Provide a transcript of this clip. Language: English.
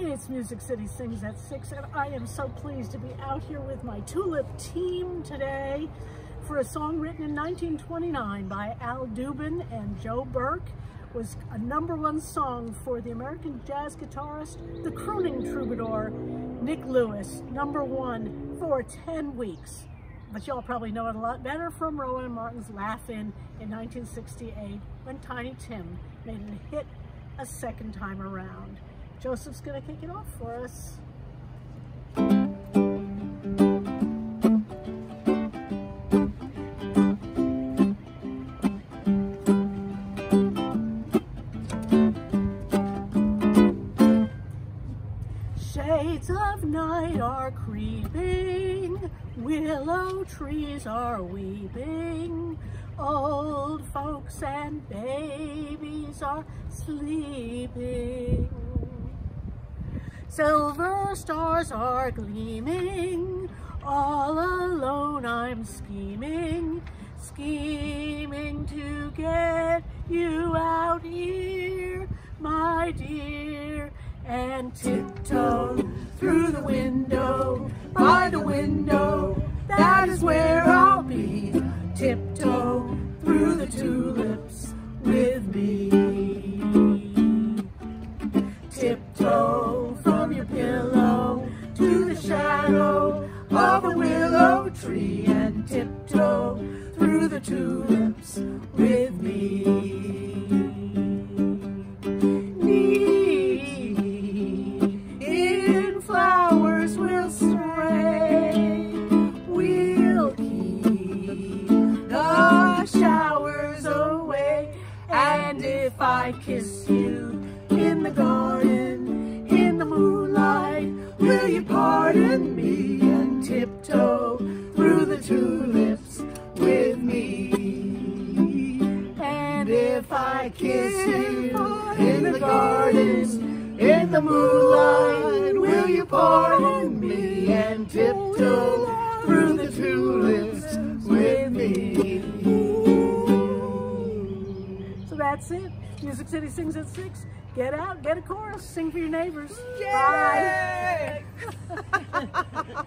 It's Music City Sings at 6, and I am so pleased to be out here with my Tulip team today for a song written in 1929 by Al Dubin and Joe Burke. It was a number one song for the American jazz guitarist, the crooning troubadour, Nick Lucas, number one for 10 weeks. But y'all probably know it a lot better from Rowan Martin's Laugh-In in 1968 when Tiny Tim made it a hit a second time around. Joseph's gonna kick it off for us. Shades of night are creeping, willow trees are weeping, old folks and babies are sleeping. Silver stars are gleaming, all alone I'm scheming, scheming to get you out here, my dear, and tiptoe through the window, tree and tiptoe through the tulips with me. Me in flowers will stray, we'll keep the showers away, and if I kiss you in the garden, in the moonlight, will you pardon me and tiptoe tulips with me? And if I kiss you in the garden, in the moonlight, will you pardon me and tiptoe through the tulips with me? So that's it. Music City sings at 6. Get out, get a chorus, sing for your neighbors. Yay! Bye.